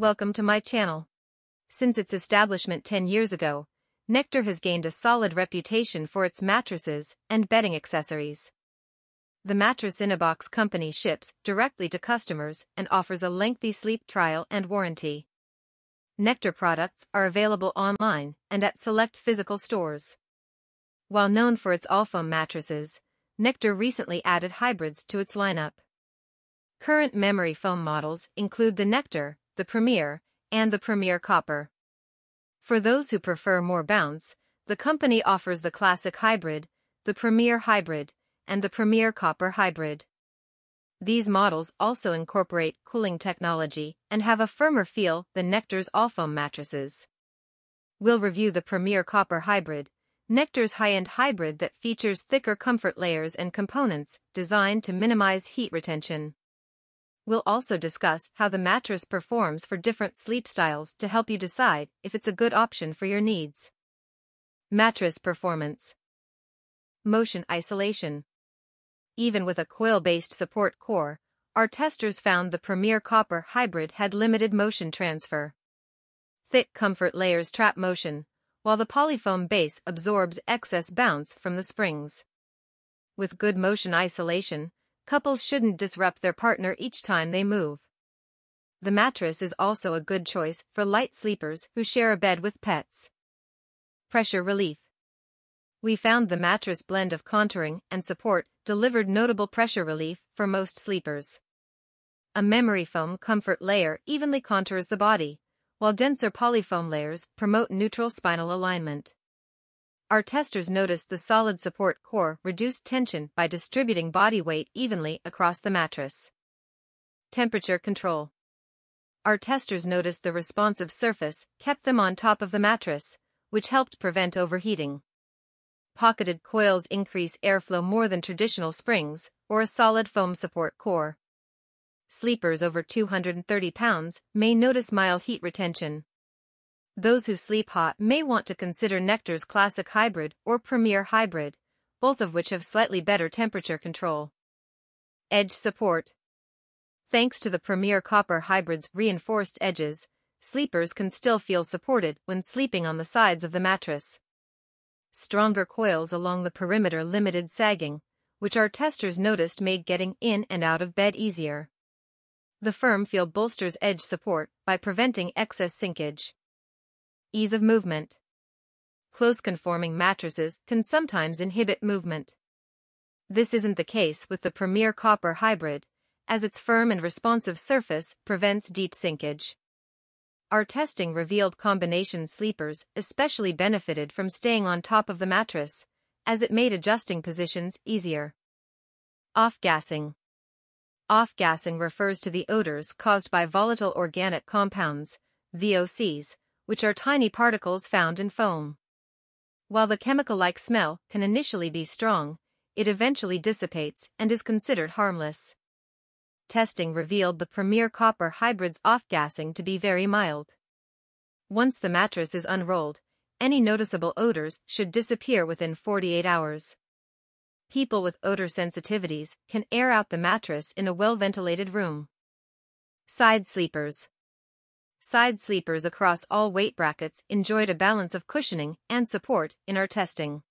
welcome to my channel. Since its establishment 10 years ago, Nectar has gained a solid reputation for its mattresses and bedding accessories. The Mattress in a Box company ships directly to customers and offers a lengthy sleep trial and warranty. Nectar products are available online and at select physical stores. While known for its all-foam mattresses, Nectar recently added hybrids to its lineup. Current memory foam models include the Nectar, the Premier, and the Premier Copper. For those who prefer more bounce, the company offers the Classic Hybrid, the Premier Hybrid, and the Premier Copper Hybrid. These models also incorporate cooling technology and have a firmer feel than Nectar's all-foam mattresses. We'll review the Premier Copper Hybrid, Nectar's high-end hybrid that features thicker comfort layers and components designed to minimize heat retention. We'll also discuss how the mattress performs for different sleep styles to help you decide if it's a good option for your needs. Mattress Performance Motion Isolation even with a coil-based support core, our testers found the Premier Copper Hybrid had limited motion transfer. Thick comfort layers trap motion, while the polyfoam base absorbs excess bounce from the springs. With good motion isolation, couples shouldn't disrupt their partner each time they move. The mattress is also a good choice for light sleepers who share a bed with pets. Pressure relief. We found the mattress blend of contouring and support delivered notable pressure relief for most sleepers. A memory foam comfort layer evenly contours the body, while denser polyfoam layers promote neutral spinal alignment. Our testers noticed the solid support core reduced tension by distributing body weight evenly across the mattress. Temperature control. Our testers noticed the responsive surface kept them on top of the mattress, which helped prevent overheating pocketed coils increase airflow more than traditional springs, or a solid foam support core. Sleepers over 230 pounds may notice mild heat retention. Those who sleep hot may want to consider Nectar's Classic Hybrid or Premier Hybrid, both of which have slightly better temperature control. Edge support. Thanks to the Premier Copper Hybrid's reinforced edges, sleepers can still feel supported when sleeping on the sides of the mattress. Stronger coils along the perimeter limited sagging, which our testers noticed made getting in and out of bed easier. The firm feel bolsters edge support by preventing excess sinkage. Ease of movement. Close conforming mattresses can sometimes inhibit movement. This isn't the case with the Premier Copper Hybrid, as its firm and responsive surface prevents deep sinkage. Our testing revealed combination sleepers especially benefited from staying on top of the mattress, as it made adjusting positions easier. Off-gassing Off-gassing refers to the odors caused by volatile organic compounds, VOCs, which are tiny particles found in foam. While the chemical-like smell can initially be strong, it eventually dissipates and is considered harmless testing revealed the Premier Copper Hybrid's off-gassing to be very mild. Once the mattress is unrolled, any noticeable odors should disappear within 48 hours. People with odor sensitivities can air out the mattress in a well-ventilated room. Side sleepers. Side sleepers across all weight brackets enjoyed a balance of cushioning and support in our testing.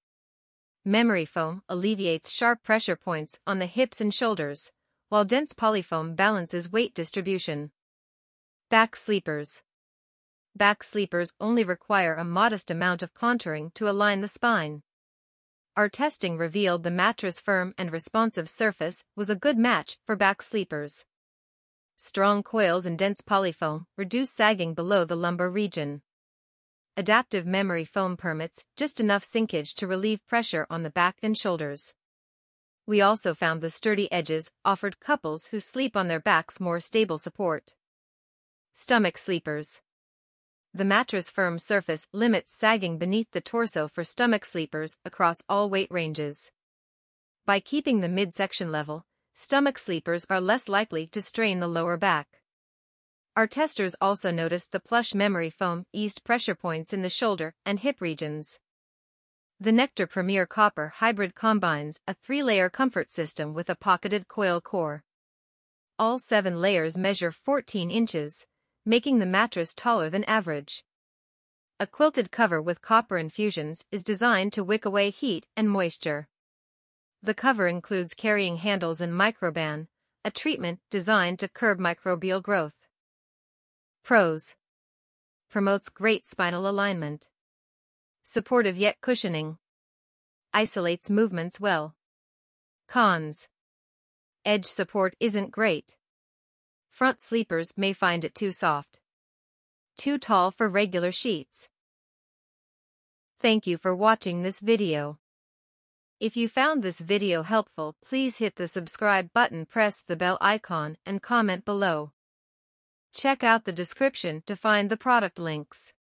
Memory foam alleviates sharp pressure points on the hips and shoulders, while dense polyfoam balances weight distribution. Back sleepers. Back sleepers only require a modest amount of contouring to align the spine. Our testing revealed the mattress firm and responsive surface was a good match for back sleepers. Strong coils and dense polyfoam reduce sagging below the lumbar region. Adaptive memory foam permits just enough sinkage to relieve pressure on the back and shoulders. We also found the sturdy edges offered couples who sleep on their backs more stable support. Stomach sleepers. The mattress firm surface limits sagging beneath the torso for stomach sleepers across all weight ranges. By keeping the midsection level, stomach sleepers are less likely to strain the lower back. Our testers also noticed the plush memory foam eased pressure points in the shoulder and hip regions. The Nectar Premier Copper Hybrid combines a three-layer comfort system with a pocketed coil core. All seven layers measure 14 inches, making the mattress taller than average. A quilted cover with copper infusions is designed to wick away heat and moisture. The cover includes carrying handles and microban, a treatment designed to curb microbial growth. Pros Promotes great spinal alignment. Supportive yet cushioning. Isolates movements well. Cons Edge support isn't great. Front sleepers may find it too soft. Too tall for regular sheets. Thank you for watching this video. If you found this video helpful please hit the subscribe button press the bell icon and comment below. Check out the description to find the product links.